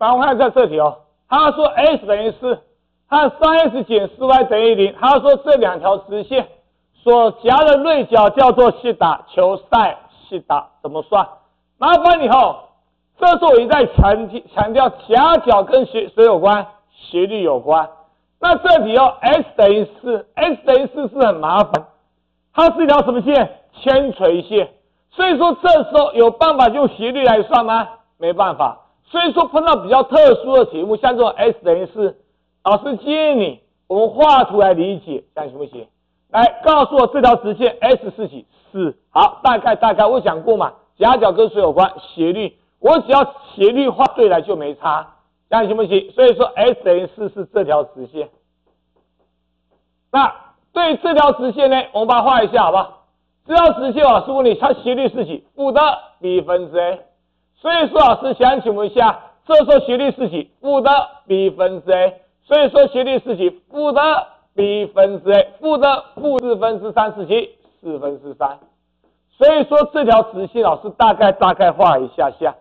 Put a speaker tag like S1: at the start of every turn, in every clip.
S1: 反我看在这题哦，他说 x 等于四，和三 x 减四 y 等于零。他说这两条直线所夹的锐角叫做西塔，求塞西塔怎么算？麻烦你哦，这时候我一再强强调夹角跟斜谁有关？斜率有关。那这题哦，x 等于四，x 等于四是很麻烦，它是一条什么线？铅垂线。所以说这时候有办法用斜率来算吗？没办法。所以说碰到比较特殊的题目，像这种 s 等于四，老师建议你我们画图来理解，这样行不行？来告诉我这条直线 s 是几？四。好，大概大概我讲过嘛，夹角跟谁有关？斜率。我只要斜率画对来就没差，这样行不行？所以说 s 等于四是这条直线。那对这条直线呢，我们把它画一下，好不好？这条直线老师问你，它斜率是几？负的 b 分之 a。所以说老师想请问一下，这时候斜率是几？负的 b 分之 a。所以说斜率是几？负的 b 分之 a。负的负四分之三是几？四分之三。所以说这条直线老师大概大概画一下下，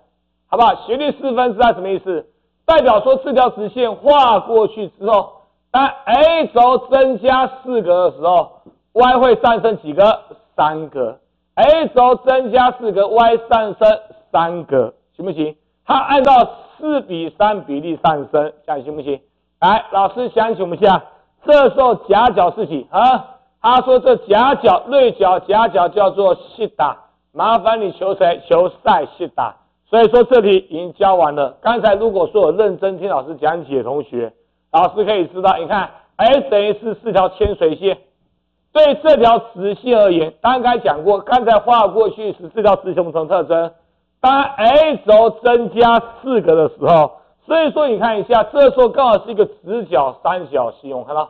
S1: 好不好？斜率四分之三什么意思？代表说这条直线画过去之后，当 a 轴增加四格的时候，y 会上升几个？三格，a 轴增加四格，y 上升三格，行不行？它按照四比三比例上升，这样行不行？来，老师想请问一下，这时候夹角是几啊？他说这夹角锐角夹角叫做西塔，麻烦你求谁？求塞西塔。所以说这题已经教完了。刚才如果说有认真听老师讲解同学，老师可以知道，你看 S 等于是四条铅水线。对这条直线而言，刚才讲过，刚才画过去是这条直线什么特征。当 a 轴增加四个的时候，所以说你看一下，这时候刚好是一个直角三角形，我看到，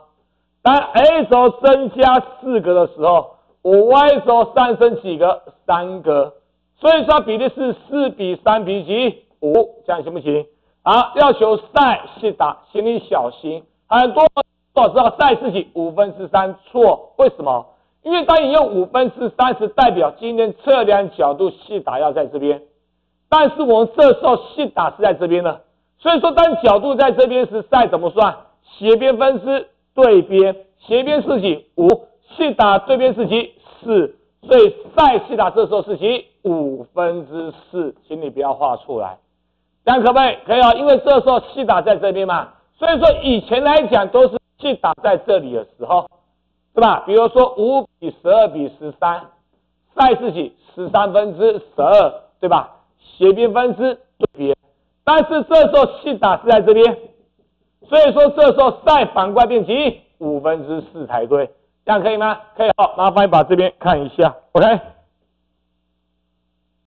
S1: 当 a 轴增加四个的时候，我 y 轴上升几个？三个，所以说比例是四比三比几？五，这样行不行？好，要求塞西塔，请你小心，很多。多少知道赛自己五分之三错？为什么？因为当你用五分之三是代表今天测量角度西打要在这边，但是我们这时候西打是在这边的，所以说当角度在这边时，再怎么算？斜边分之对边，斜边是几？五，西打对边是几？四，所以再西打这时候是几？五分之四，请你不要画出来，这样可不可以？可以啊，因为这时候西打在这边嘛，所以说以前来讲都是。去打在这里的时候，是吧？比如说五比十二比十三，再自己十三分之十二，对吧？斜边分之对边，但是这时候去打是在这边，所以说这时候再反过来变形五分之四才对，这样可以吗？可以，好，麻烦你把这边看一下，OK。